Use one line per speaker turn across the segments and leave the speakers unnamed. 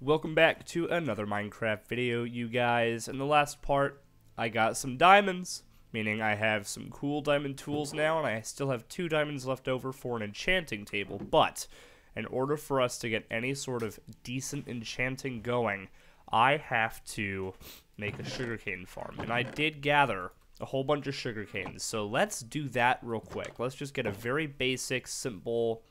Welcome back to another Minecraft video, you guys. In the last part, I got some diamonds, meaning I have some cool diamond tools now, and I still have two diamonds left over for an enchanting table, but in order for us to get any sort of decent enchanting going, I have to make a sugarcane farm, and I did gather a whole bunch of sugarcanes, so let's do that real quick. Let's just get a very basic, simple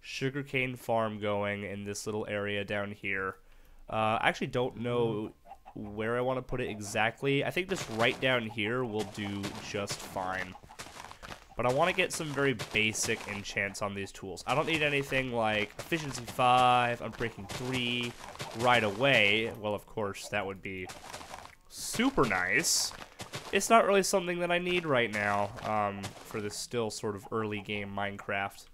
sugarcane farm going in this little area down here. Uh, I actually don't know where I want to put it exactly. I think this right down here will do just fine. But I want to get some very basic enchants on these tools. I don't need anything like efficiency 5, unbreaking 3 right away. Well, of course, that would be super nice. It's not really something that I need right now um, for this still sort of early game Minecraft.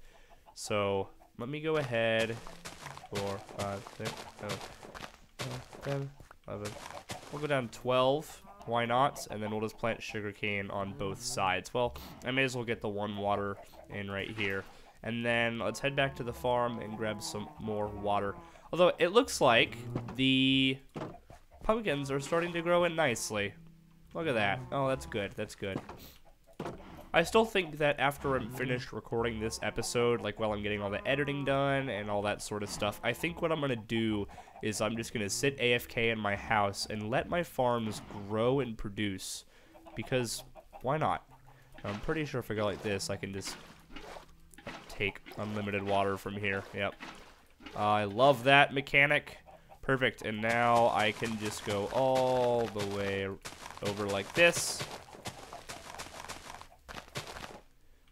So let me go ahead. Four, five, six, seven, eight, 10, 11. We'll go down 12. Why not? And then we'll just plant sugarcane on both sides. Well, I may as well get the one water in right here. And then let's head back to the farm and grab some more water. Although it looks like the pumpkins are starting to grow in nicely. Look at that. Oh, that's good. That's good. I still think that after I'm finished recording this episode, like while I'm getting all the editing done and all that sort of stuff, I think what I'm to do is I'm just to sit AFK in my house and let my farms grow and produce. Because why not? I'm pretty sure if I go like this, I can just take unlimited water from here. Yep. Uh, I love that mechanic. Perfect. And now I can just go all the way over like this.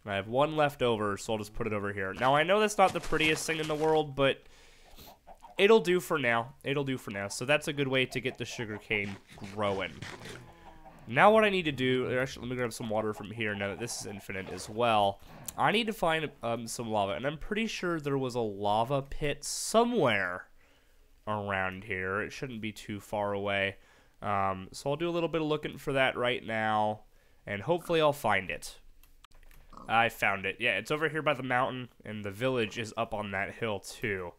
I have one left over, so I'll just put it over here. Now, I know that's not the prettiest thing in the world, but it'll do for now. It'll do for now. So that's a good way to get the sugarcane growing. Now what I need to do, actually, let me grab some water from here now that this is infinite as well. I need to find um, some lava, and I'm pretty sure there was a lava pit somewhere around here. It shouldn't be too far away. Um, so I'll do a little bit of looking for that right now, and hopefully I'll find it. I found it. Yeah, it's over here by the mountain, and the village is up on that hill too.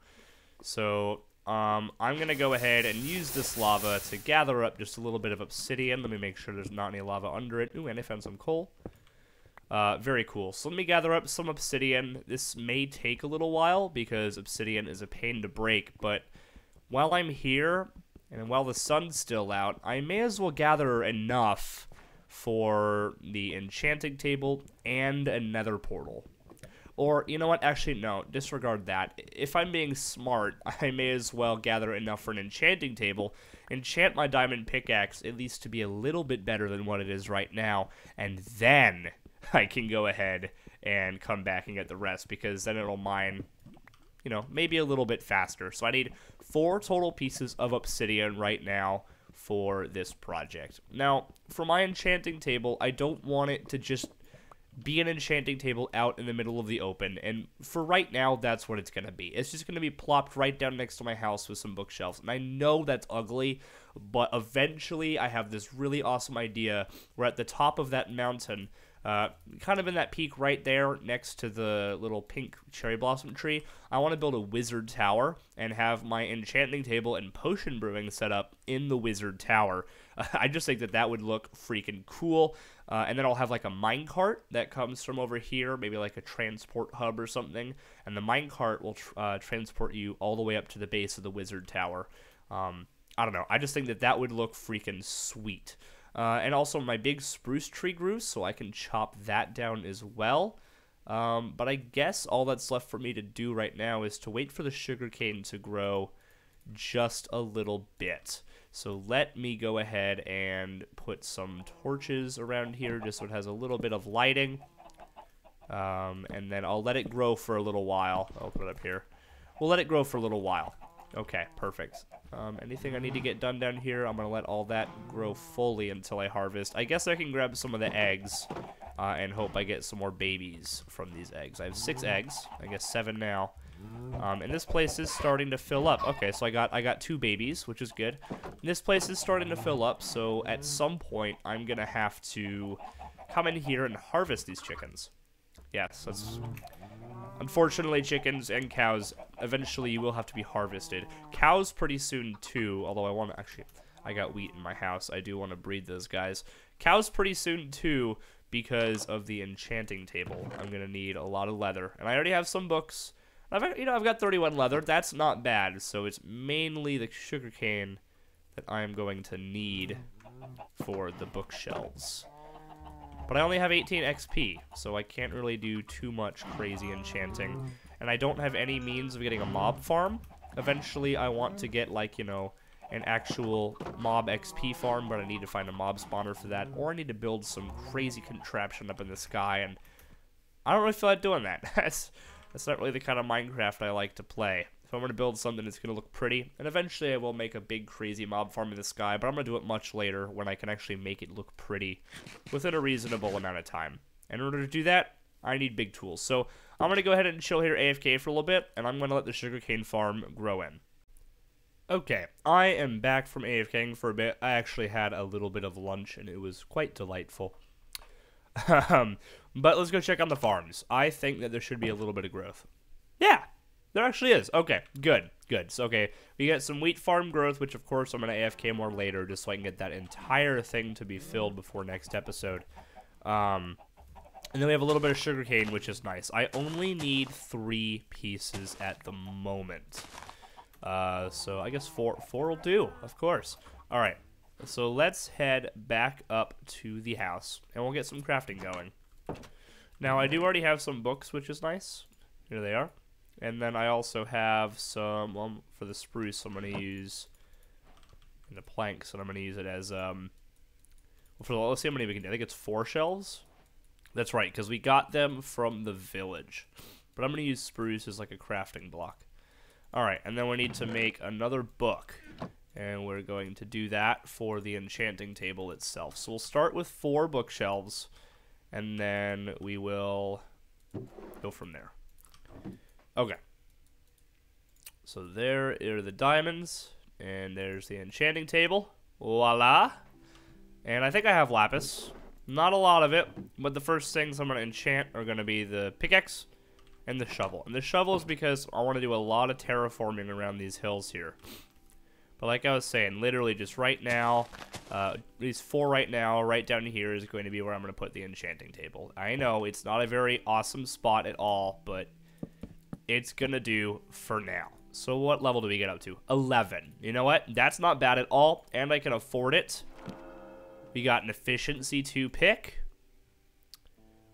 So um, I'm going to go ahead and use this lava to gather up just a little bit of obsidian. Let me make sure there's not any lava under it. Ooh, and I found some coal. Uh, very cool. So let me gather up some obsidian. This may take a little while because obsidian is a pain to break, but while I'm here and while the sun's still out, I may as well gather enough for the enchanting table and a nether portal. Or, you know what, actually, no, disregard that. If I'm being smart, I may as well gather enough for an enchanting table, enchant my diamond pickaxe at least to be a little bit better than what it is right now, and then I can go ahead and come back and get the rest, because then it'll mine, you know, maybe a little bit faster. So I need four total pieces of obsidian right now, for this project. Now, for my enchanting table, I don't want it to just be an enchanting table out in the middle of the open, and for right now, that's what it's going to be. It's just going to be plopped right down next to my house with some bookshelves, and I know that's ugly, but eventually I have this really awesome idea where at the top of that mountain, uh, kind of in that peak right there next to the little pink cherry blossom tree, I want to build a wizard tower and have my enchanting table and potion brewing set up in the wizard tower. Uh, I just think that that would look freaking cool. Uh, and then I'll have like a minecart that comes from over here, maybe like a transport hub or something. And the minecart will tr uh, transport you all the way up to the base of the wizard tower. Um, I don't know. I just think that that would look freaking sweet. Uh, and also my big spruce tree grew, so I can chop that down as well. Um, but I guess all that's left for me to do right now is to wait for the sugarcane to grow just a little bit. So let me go ahead and put some torches around here just so it has a little bit of lighting. Um, and then I'll let it grow for a little while. I'll put it up here. We'll let it grow for a little while. Okay, perfect. Um, anything I need to get done down here, I'm going to let all that grow fully until I harvest. I guess I can grab some of the eggs uh, and hope I get some more babies from these eggs. I have six eggs. I guess seven now. Um, and this place is starting to fill up. Okay, so I got I got two babies, which is good. And this place is starting to fill up, so at some point I'm going to have to come in here and harvest these chickens. Yes, that's Unfortunately, chickens and cows eventually will have to be harvested. Cows pretty soon too, although I want to actually I got wheat in my house. I do want to breed those guys. Cows pretty soon too because of the enchanting table. I'm going to need a lot of leather. And I already have some books. I've you know, I've got 31 leather. That's not bad. So it's mainly the sugarcane that I am going to need for the bookshelves. But I only have 18 XP, so I can't really do too much crazy enchanting. And I don't have any means of getting a mob farm. Eventually, I want to get, like, you know, an actual mob XP farm, but I need to find a mob spawner for that. Or I need to build some crazy contraption up in the sky, and I don't really feel like doing that. that's, that's not really the kind of Minecraft I like to play. If I'm going to build something that's going to look pretty, and eventually I will make a big crazy mob farm in the sky, but I'm going to do it much later when I can actually make it look pretty within a reasonable amount of time. And in order to do that, I need big tools. So I'm going to go ahead and chill here AFK for a little bit, and I'm going to let the sugarcane farm grow in. Okay, I am back from AFKing for a bit. I actually had a little bit of lunch, and it was quite delightful. but let's go check on the farms. I think that there should be a little bit of growth. Yeah, there actually is. Okay, good, good. So, okay, we get some wheat farm growth, which of course I'm going to AFK more later just so I can get that entire thing to be filled before next episode. Um, and then we have a little bit of sugarcane, which is nice. I only need three pieces at the moment. Uh, so I guess four, four will do, of course. All right, so let's head back up to the house, and we'll get some crafting going. Now, I do already have some books, which is nice. Here they are. And then I also have some, um, for the spruce, I'm going to use the planks, and I'm going to use it as, um, for the, let's see how many we can do. I think it's four shelves. That's right, because we got them from the village. But I'm going to use spruce as like a crafting block. Alright, and then we need to make another book. And we're going to do that for the enchanting table itself. So we'll start with four bookshelves, and then we will go from there. Okay. So there are the diamonds, and there's the enchanting table. Voila. And I think I have lapis. Not a lot of it, but the first things I'm going to enchant are going to be the pickaxe and the shovel. And the shovel is because I want to do a lot of terraforming around these hills here. But like I was saying, literally just right now, uh, these four right now, right down here is going to be where I'm going to put the enchanting table. I know it's not a very awesome spot at all, but it's gonna do for now. So what level do we get up to? 11. You know what? That's not bad at all, and I can afford it. We got an efficiency 2 pick.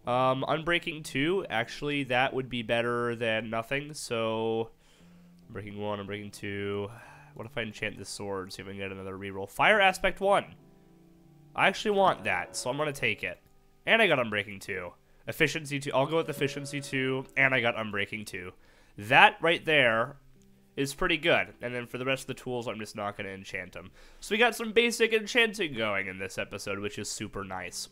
Um, Unbreaking 2, actually, that would be better than nothing, so... Unbreaking 1, Unbreaking 2... What if I enchant this sword, see if I can get another reroll? Fire Aspect 1! I actually want that, so I'm gonna take it. And I got Unbreaking 2. Efficiency 2. I'll go with Efficiency 2, and I got Unbreaking 2. That right there is pretty good. And then for the rest of the tools, I'm just not going to enchant them. So we got some basic enchanting going in this episode, which is super nice.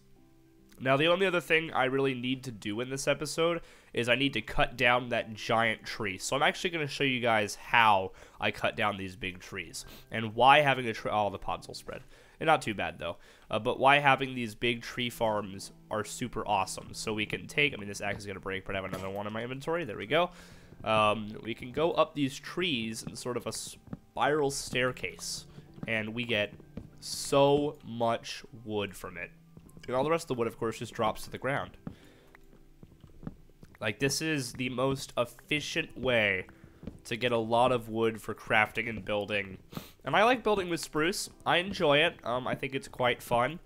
Now, the only other thing I really need to do in this episode is I need to cut down that giant tree. So I'm actually going to show you guys how I cut down these big trees and why having a tree. Oh, the pods will spread. And not too bad though. Uh, but why having these big tree farms are super awesome. So we can take. I mean, this axe is gonna break, but I have another one in my inventory. There we go. Um, we can go up these trees in sort of a spiral staircase, and we get so much wood from it. And all the rest of the wood, of course, just drops to the ground. Like, this is the most efficient way to get a lot of wood for crafting and building. And I like building with spruce. I enjoy it. Um, I think it's quite fun.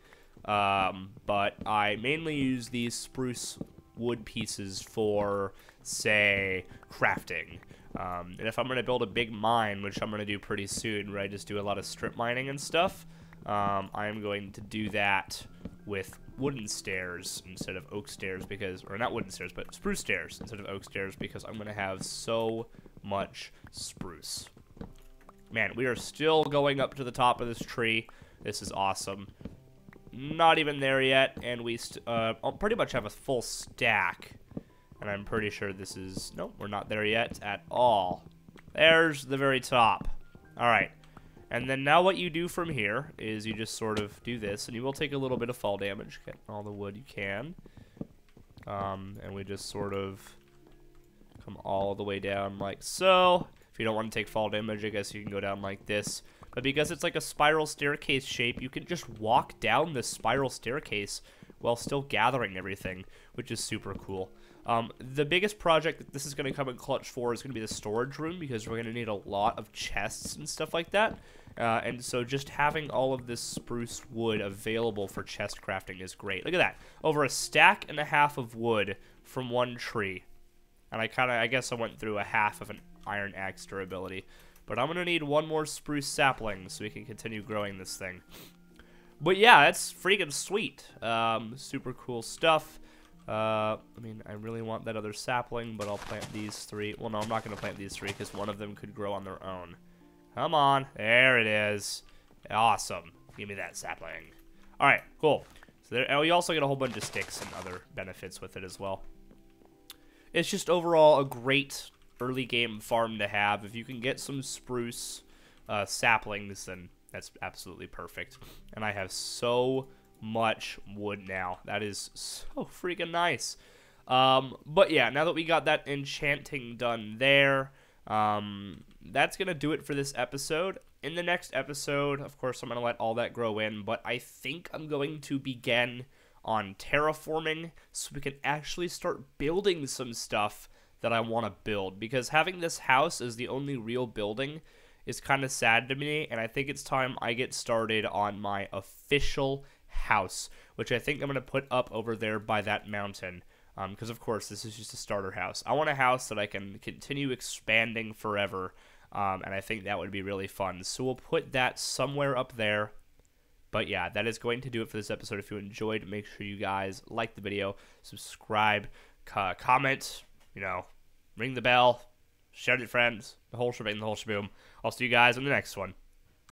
Um, but I mainly use these spruce wood pieces for, say, crafting. Um, and if I'm going to build a big mine, which I'm going to do pretty soon, where I just do a lot of strip mining and stuff, um, I'm going to do that with wooden stairs instead of oak stairs because, or not wooden stairs, but spruce stairs instead of oak stairs because I'm going to have so much spruce. Man, we are still going up to the top of this tree. This is awesome. Not even there yet, and we uh, pretty much have a full stack. And I'm pretty sure this is... Nope, we're not there yet at all. There's the very top. Alright. And then now what you do from here is you just sort of do this, and you will take a little bit of fall damage. Get all the wood you can. Um, and we just sort of Come all the way down like so. If you don't want to take fall damage, I guess you can go down like this. But because it's like a spiral staircase shape, you can just walk down this spiral staircase while still gathering everything, which is super cool. Um, the biggest project that this is going to come in clutch for is going to be the storage room because we're going to need a lot of chests and stuff like that. Uh, and so just having all of this spruce wood available for chest crafting is great. Look at that. Over a stack and a half of wood from one tree. And I kind of, I guess I went through a half of an iron axe durability. But I'm going to need one more spruce sapling so we can continue growing this thing. But yeah, that's freaking sweet. Um, super cool stuff. Uh, I mean, I really want that other sapling, but I'll plant these three. Well, no, I'm not going to plant these three because one of them could grow on their own. Come on. There it is. Awesome. Give me that sapling. All right, cool. So there, we also get a whole bunch of sticks and other benefits with it as well. It's just overall a great early game farm to have. If you can get some spruce uh, saplings, then that's absolutely perfect. And I have so much wood now. That is so freaking nice. Um, but yeah, now that we got that enchanting done there, um, that's going to do it for this episode. In the next episode, of course, I'm going to let all that grow in, but I think I'm going to begin on terraforming so we can actually start building some stuff that I want to build. Because having this house as the only real building is kind of sad to me, and I think it's time I get started on my official house, which I think I'm going to put up over there by that mountain. Because, um, of course, this is just a starter house. I want a house that I can continue expanding forever, um, and I think that would be really fun. So we'll put that somewhere up there. But yeah, that is going to do it for this episode. If you enjoyed, make sure you guys like the video, subscribe, comment, you know, ring the bell, share it with friends, the whole shebang, the whole shaboom. I'll see you guys in the next one.